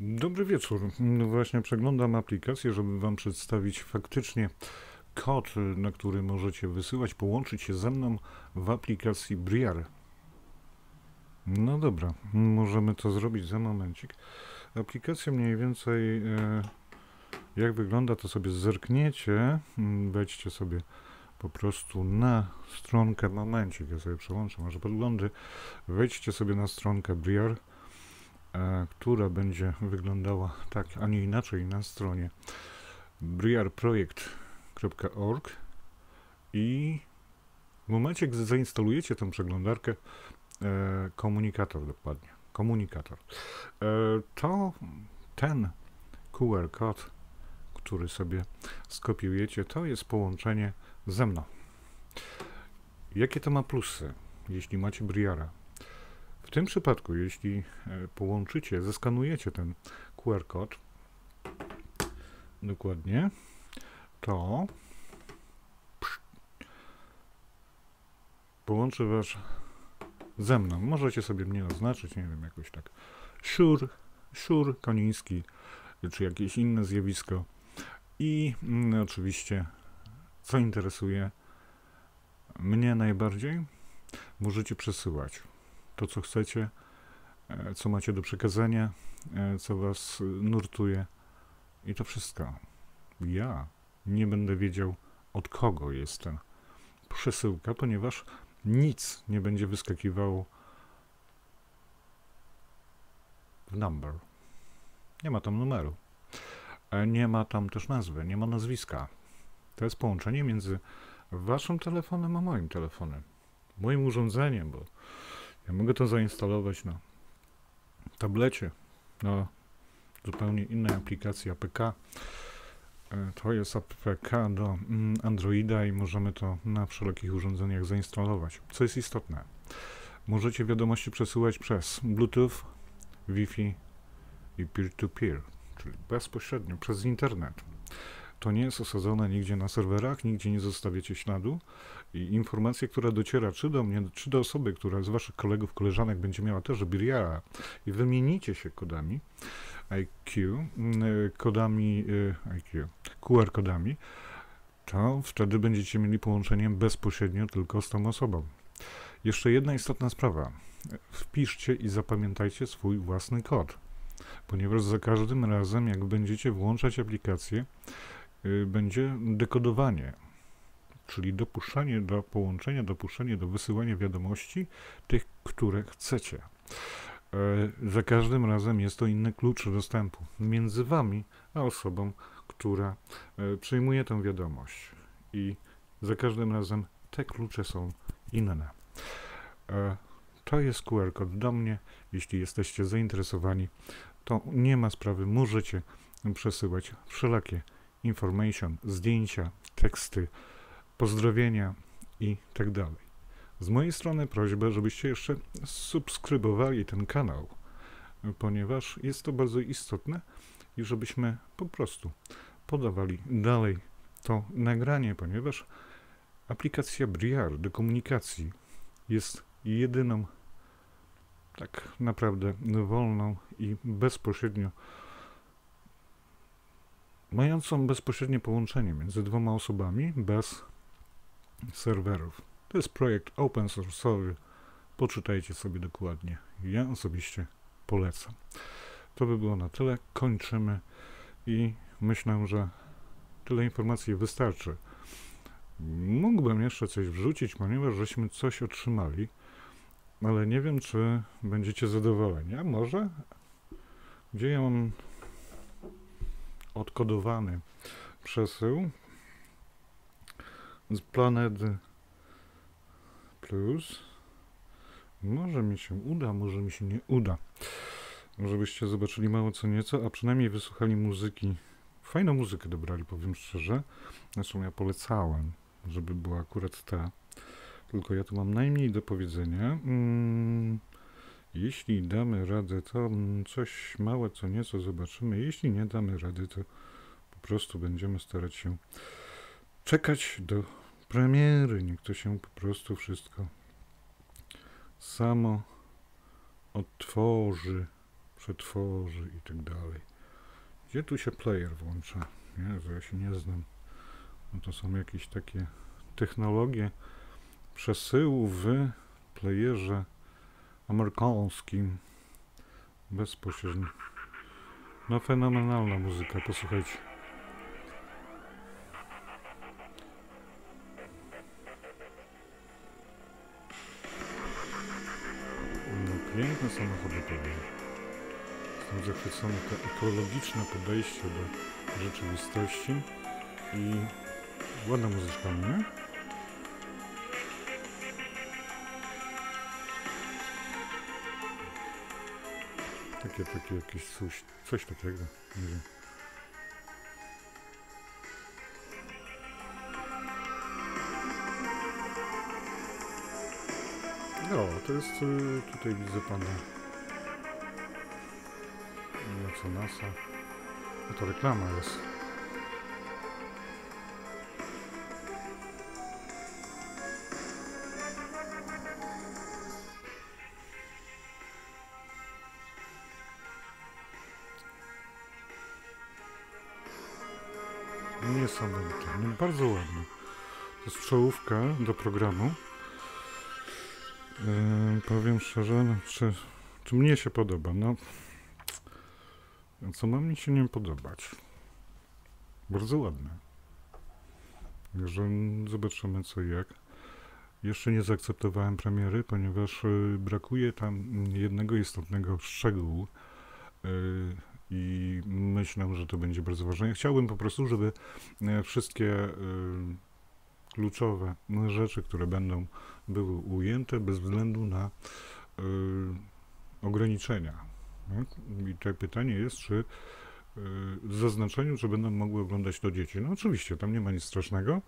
Dobry wieczór. No Właśnie przeglądam aplikację, żeby Wam przedstawić faktycznie kod, na który możecie wysyłać, połączyć się ze mną w aplikacji Briar. No dobra, możemy to zrobić za momencik. Aplikacja mniej więcej e, jak wygląda, to sobie zerkniecie. Mm, Wejdźcie sobie po prostu na stronkę, momencik, ja sobie przełączę może podglądy. Wejdźcie sobie na stronkę Briar która będzie wyglądała tak, a nie inaczej na stronie briarprojekt.org i w momencie, gdy zainstalujecie tę przeglądarkę, e, komunikator dokładnie, komunikator, e, to ten QR kod, który sobie skopiujecie, to jest połączenie ze mną. Jakie to ma plusy, jeśli macie Briara? Tym przypadku, jeśli e, połączycie, zeskanujecie ten QR kod, dokładnie, to połączy was ze mną. Możecie sobie mnie oznaczyć, nie wiem, jakoś tak. Szur, szur koniński, czy jakieś inne zjawisko. I mm, oczywiście, co interesuje mnie najbardziej, możecie przesyłać to, co chcecie, e, co macie do przekazania, e, co was nurtuje i to wszystko. Ja nie będę wiedział, od kogo jest ta przesyłka, ponieważ nic nie będzie wyskakiwało w number. Nie ma tam numeru. E, Nie ma tam też nazwy, nie ma nazwiska. To jest połączenie między waszym telefonem a moim telefonem. Moim urządzeniem, bo ja mogę to zainstalować na tablecie, na zupełnie innej aplikacji APK. E, To jest APK do mm, Androida i możemy to na wszelkich urządzeniach zainstalować. Co jest istotne, możecie wiadomości przesyłać przez Bluetooth, Wi-Fi i peer-to-peer, czyli bezpośrednio przez internet. To nie jest osadzone nigdzie na serwerach, nigdzie nie zostawiacie śladu i informacja, która dociera czy do mnie, czy do osoby, która z waszych kolegów, koleżanek będzie miała też Biriara i wymienicie się kodami IQ, mm, y, kodami y, IQ, QR kodami, to wtedy będziecie mieli połączenie bezpośrednio tylko z tą osobą. Jeszcze jedna istotna sprawa. Wpiszcie i zapamiętajcie swój własny kod, ponieważ za każdym razem, jak będziecie włączać aplikację, będzie dekodowanie, czyli dopuszczanie do połączenia, dopuszczenie do wysyłania wiadomości tych, które chcecie. E, Za każdym razem jest to inny klucz dostępu między Wami a osobą, która e, przyjmuje tę wiadomość. I za każdym razem te klucze są inne. E, To jest QR kod do mnie. Jeśli jesteście zainteresowani, to nie ma sprawy, możecie przesyłać wszelakie information, zdjęcia, teksty, pozdrowienia i tak dalej. Z mojej strony prośba, żebyście jeszcze subskrybowali ten kanał, ponieważ jest to bardzo istotne i żebyśmy po prostu podawali dalej to nagranie, ponieważ aplikacja Briar do komunikacji jest jedyną tak naprawdę wolną i bezpośrednio mającą bezpośrednie połączenie między dwoma osobami bez serwerów. To jest projekt open source'owy. Poczytajcie sobie dokładnie. Ja osobiście polecam. To by było na tyle. Kończymy i myślę, że tyle informacji wystarczy. Mógłbym jeszcze coś wrzucić, ponieważ żeśmy coś otrzymali, ale nie wiem, czy będziecie zadowoleni. A może? Gdzie ja mam odkodowany przesył z planety plus. Może mi się uda, może mi się nie uda. Może byście zobaczyli mało co nieco, a przynajmniej wysłuchali muzyki. Fajną muzykę dobrali, powiem szczerze. Zresztą ja polecałem, żeby była akurat ta. Tylko ja tu mam najmniej do powiedzenia. Mm, jeśli damy radę, to coś małe co nieco zobaczymy. Jeśli nie damy rady, to po prostu będziemy starać się czekać do premiery. Niech to się po prostu wszystko samo odtworzy. przetworzy i tak dalej. Gdzie tu się player włącza? Jezu, ja się nie znam. No to są jakieś takie technologie przesyłu w playerze amerykańskim bezpośrednio. No fenomenalna muzyka, posłuchajcie. No, piękne samochody powiem. Jestem zachwycony to ekologiczne podejście do rzeczywistości i ładna muzyczka, nie? Takie, takie jakieś coś, coś takiego, nie wiem. No, to jest, y, tutaj widzę pana Mecenasa. No to reklama jest. Niesamowite. No, bardzo ładnie. To jest czołówka do programu. Yy, powiem szczerze, no, czy, czy mnie się podoba? No, co ma mi się nie podobać? Bardzo ładne. Także zobaczymy co i jak. Jeszcze nie zaakceptowałem premiery, ponieważ y, brakuje tam jednego istotnego szczegółu y, i myślę, że to będzie bardzo ważne. Ja chciałbym po prostu, żeby y, wszystkie y, kluczowe rzeczy, które będą były ujęte bez względu na y, ograniczenia. Tak? I to pytanie jest, czy w zaznaczeniu, czy będą mogły oglądać to dzieci. No oczywiście, tam nie ma nic strasznego.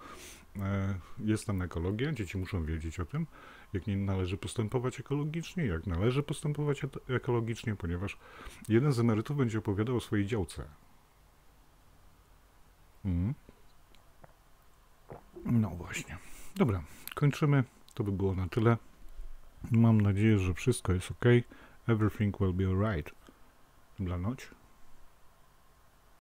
E, Jest tam ekologia, dzieci muszą wiedzieć o tym, jak nie należy postępować ekologicznie, jak należy postępować ekologicznie, ponieważ jeden z emerytów będzie opowiadał o swojej działce. Mhm. No właśnie. Dobra, kończymy. To by było na tyle. Mam nadzieję, że wszystko jest ok. Everything will be alright. Dla noć.